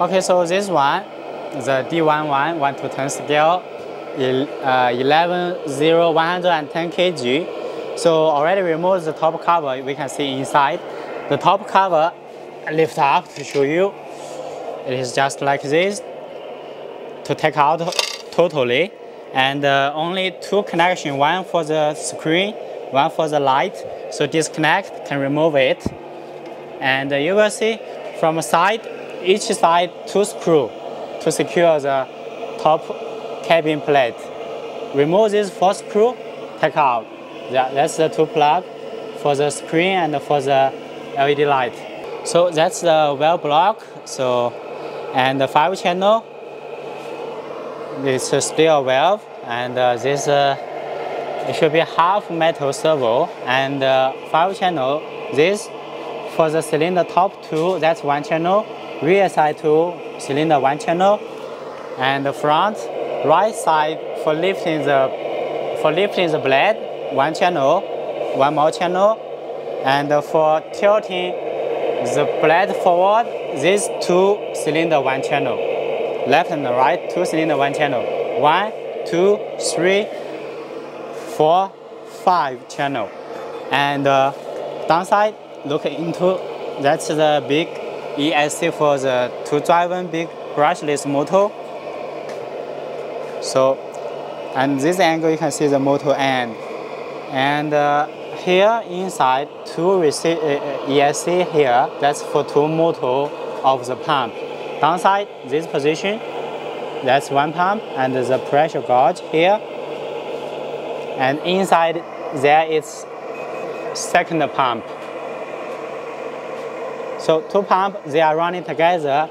Okay, so this one, the D11 1 to 10 scale, uh, 11 0 110 kg. So already removed the top cover, we can see inside. The top cover lift up to show you. It is just like this to take out totally. And uh, only two connection, one for the screen, one for the light. So disconnect, can remove it. And uh, you will see from side, each side two screw to secure the top cabin plate. Remove this four screw, take out. That's the two plug for the screen and for the LED light. So that's the well block. So and the five channel. It's still valve and uh, this uh, it should be half metal servo and uh, five channel. This for the cylinder top two, that's one channel. Rear side two, cylinder one channel, and the front right side for lifting the for lifting the blade one channel, one more channel, and for tilting the blade forward, these two cylinder one channel, left and right two cylinder one channel, one, two, three, four, five channel, and uh, downside look into that's the big ESC for the two driven big brushless motor. So, and this angle you can see the motor end, and uh, here inside two receive, uh, ESC here that's for two motor of the pump. Downside this position, that's one pump and the pressure gauge here, and inside there is second pump. So two pumps, they are running together,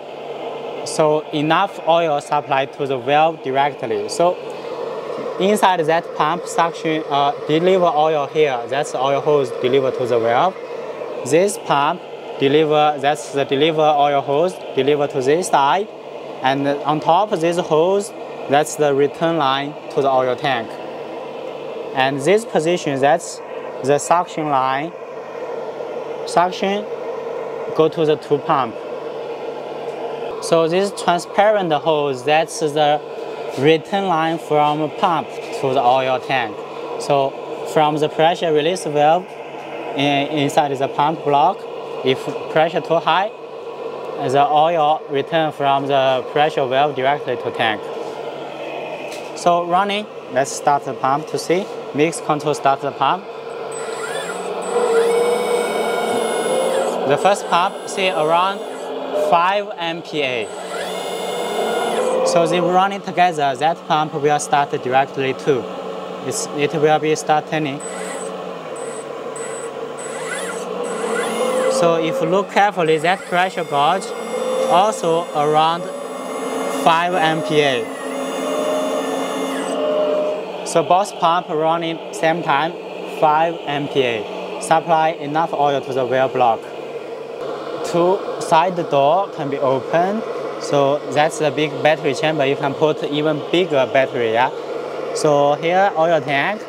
so enough oil supply to the valve directly. So inside that pump suction uh, deliver oil here, that's the oil hose deliver to the valve. This pump deliver, that's the deliver oil hose deliver to this side. And on top of this hose, that's the return line to the oil tank. And this position, that's the suction line. Suction go to the two pump. So this transparent hose, that's the return line from pump to the oil tank. So from the pressure release valve in, inside the pump block, if pressure too high, the oil return from the pressure valve directly to tank. So running, let's start the pump to see. Mix control start the pump. The first pump, say around 5 MPa. So they running together, that pump will start directly too. It's, it will be start turning. So if you look carefully, that pressure gauge also around 5 MPa. So both pump running same time, 5 MPa. Supply enough oil to the well block. Two side door can be opened, so that's the big battery chamber. You can put even bigger battery, yeah. So here oil tank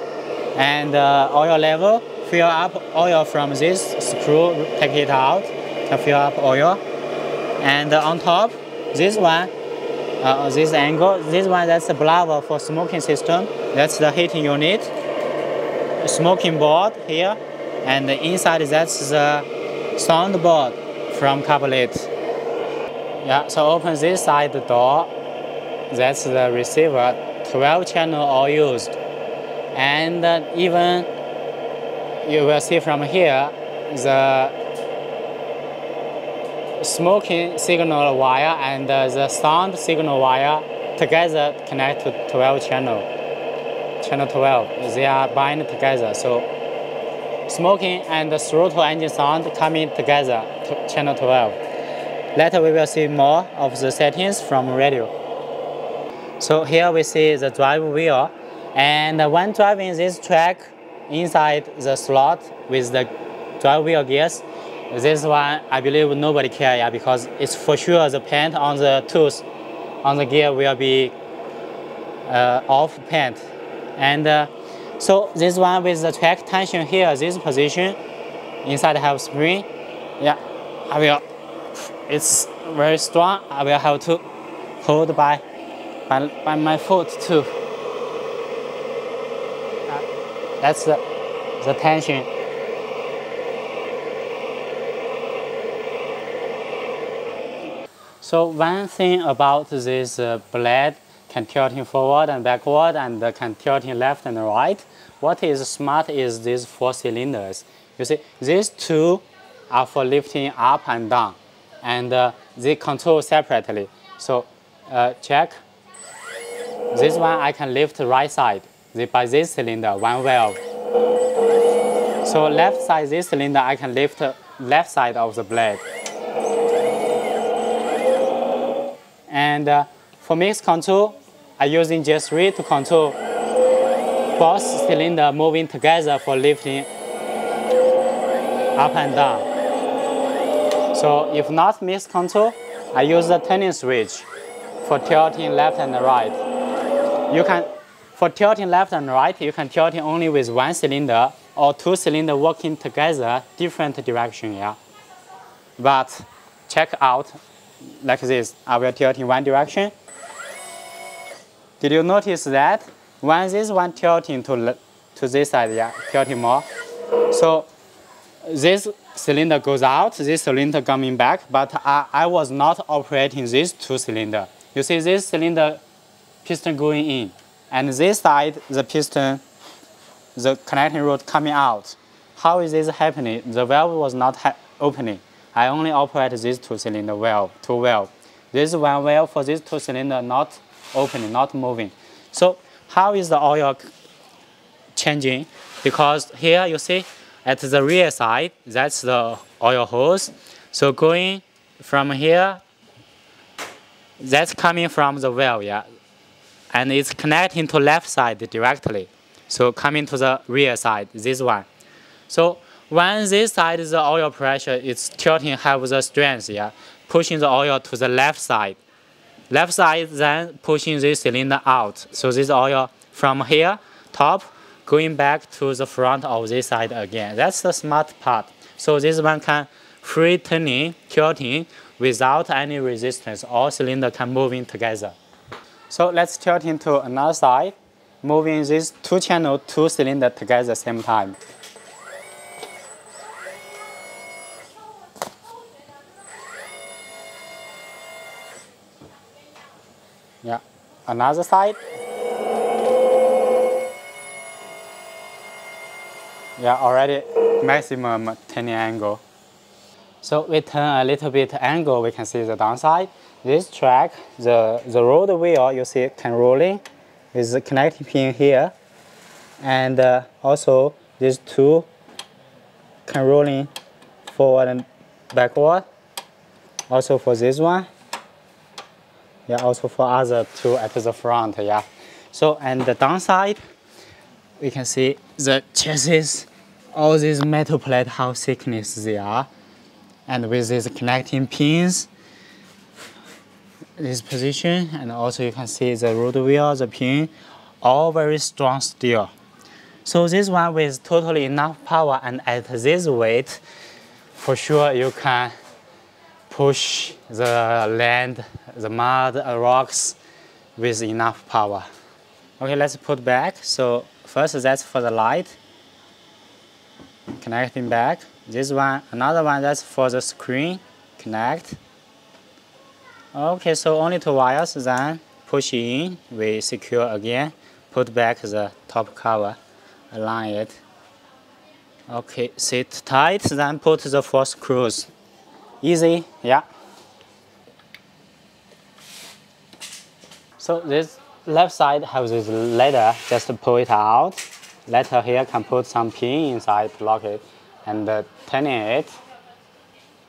and uh, oil level. Fill up oil from this screw, take it out, can fill up oil. And uh, on top, this one, uh, this angle, this one that's the blower for smoking system. That's the heating unit. Smoking board here, and inside that's the sound board from Carbolit. Yeah, so open this side door. That's the receiver. 12 channel all used. And even you will see from here the smoking signal wire and the sound signal wire together connect to 12 channel. Channel 12, they are bind together. So smoking and the throttle engine sound coming together to channel 12. Later we will see more of the settings from radio. So here we see the drive wheel and when driving this track inside the slot with the drive wheel gears, this one I believe nobody care yeah, because it's for sure the paint on the tooth on the gear will be uh, off paint. And uh, so this one with the track tension here, this position, inside have spring. Yeah, I will, it's very strong, I will have to hold by, by, by my foot too. Uh, that's the, the tension. So one thing about this uh, blade can tilting forward and backward and uh, can tilting left and right. What is smart is these four cylinders. You see, these two are for lifting up and down, and uh, they control separately. So uh, check. This one I can lift right side by this cylinder, one valve. So left side this cylinder I can lift left side of the blade. And uh, for mix control, I using J3 to control both cylinder moving together for lifting up and down. So if not mix control, I use the turning switch for tilting left and right. You can, for tilting left and right, you can tilting only with one cylinder or two cylinder working together, different direction, yeah. But check out like this. I will tilt in one direction. Did you notice that? When this one tilting to, to this side, yeah, tilting more. So this cylinder goes out, this cylinder coming back, but I, I was not operating this two cylinder. You see this cylinder piston going in, and this side, the piston, the connecting rod coming out. How is this happening? The valve was not opening. I only operate this two-cylinder valve, two valve. This one valve for this two-cylinder not opening, not moving. So how is the oil changing? Because here you see at the rear side, that's the oil hose. So going from here, that's coming from the valve, yeah. And it's connecting to left side directly. So coming to the rear side, this one. So when this side is the oil pressure, it's tilting have the strength, yeah, pushing the oil to the left side. Left side then pushing this cylinder out. So this oil from here, top, going back to the front of this side again. That's the smart part. So this one can free turning, tilting without any resistance. All cylinder can move in together. So let's tilt into another side, moving these two channel, two cylinder together same time. Yeah, another side. Yeah, already maximum turning angle. So we turn a little bit angle, we can see the downside. This track, the, the road wheel, you see can rolling with the connecting pin here. And uh, also these two can rolling forward and backward. Also for this one yeah, also for other two at the front, yeah. So, and the downside, we can see the chassis, all these metal plate, how thickness they are. And with these connecting pins, this position, and also you can see the road wheel, the pin, all very strong steel. So this one with totally enough power and at this weight, for sure you can push the land, the mud, rocks with enough power. Okay, let's put back. So first that's for the light, connecting back. This one, another one that's for the screen, connect. Okay, so only two wires, then push in, we secure again, put back the top cover, align it. Okay, sit tight, then put the four screws. Easy, yeah. So this left side has this ladder, just pull it out. Later here can put some pin inside lock it and uh, turning it.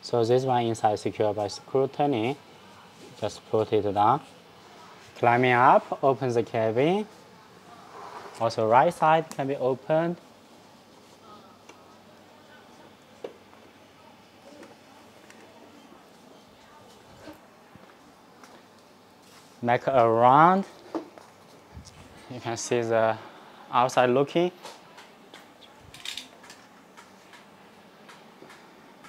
So this one inside secure by screw turning. Just put it down. Climbing up, open the cabin. Also right side can be opened. Make a round. You can see the outside looking.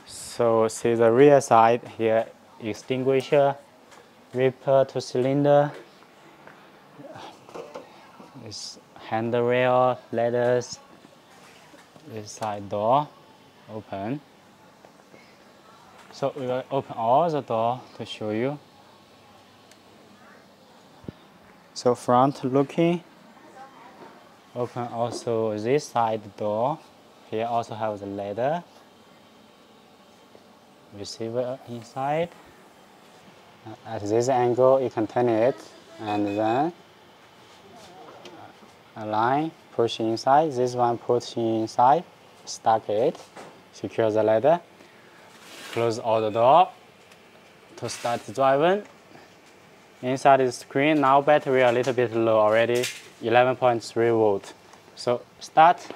So see the rear side here extinguisher, ripper to cylinder, this handrail, ladders, this side door, open. So we will open all the door to show you. So front looking, open also this side door. Here also have the ladder, receiver inside. At this angle, you can turn it and then align, push inside. This one push inside, stuck it, secure the ladder. Close all the door to start driving. Inside the screen, now battery a little bit low already, 11.3 volt. So start.